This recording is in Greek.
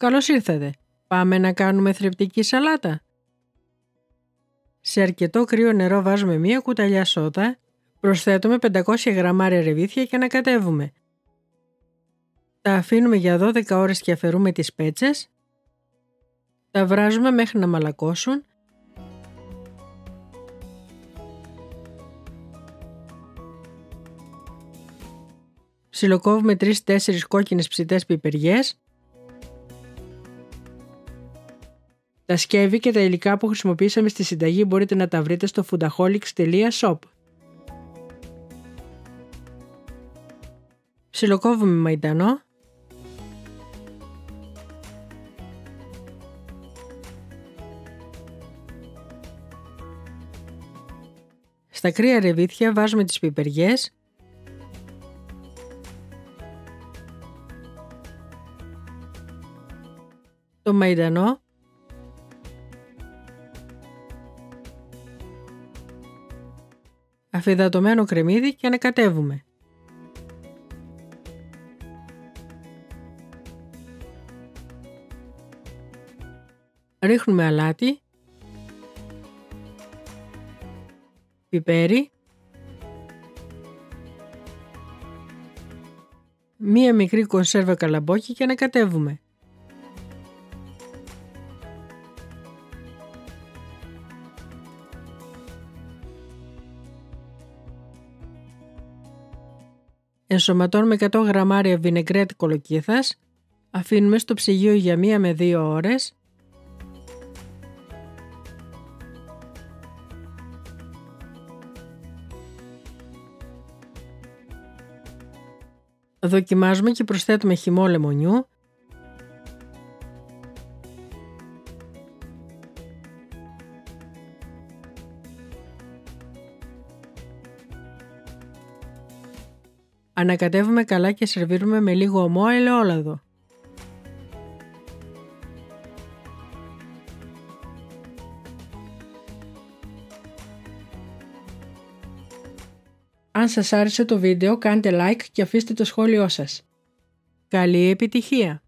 Καλώς ήρθατε. Πάμε να κάνουμε θρεπτική σαλάτα. Σε αρκετό κρύο νερό βάζουμε μία κουταλιά σότα, προσθέτουμε 500 γραμμάρια ρεβίθια και ανακατεύουμε. Τα αφήνουμε για 12 ώρες και αφαιρούμε τις πέτσες. Τα βράζουμε μέχρι να μαλακώσουν. Ψιλοκόβουμε 3-4 κόκκινες ψητές πιπεριές Τα σκεύη και τα υλικά που χρησιμοποίησαμε στη συνταγή μπορείτε να τα βρείτε στο foodaholics.shop. Ψιλοκόβουμε μαϊντανό. Στα κρύα ρεβίθια βάζουμε τις πιπεριές το μαϊντανό αφιδατωμένο κρεμμύδι και ανακατεύουμε. Ρίχνουμε αλάτι, πιπέρι, μία μικρή κονσέρβα καλαμπόκι και ανακατεύουμε. Ενσωματώνουμε 100 γραμμάρια βινεγκρέτ κολοκύθας, αφήνουμε στο ψυγείο για 1 με 2 ώρες. Δοκιμάζουμε και προσθέτουμε χυμό λεμονιού Ανακατεύουμε καλά και σερβίρουμε με λίγο ομό ελαιόλαδο. Αν σας άρεσε το βίντεο κάντε like και αφήστε το σχόλιο σας. Καλή επιτυχία!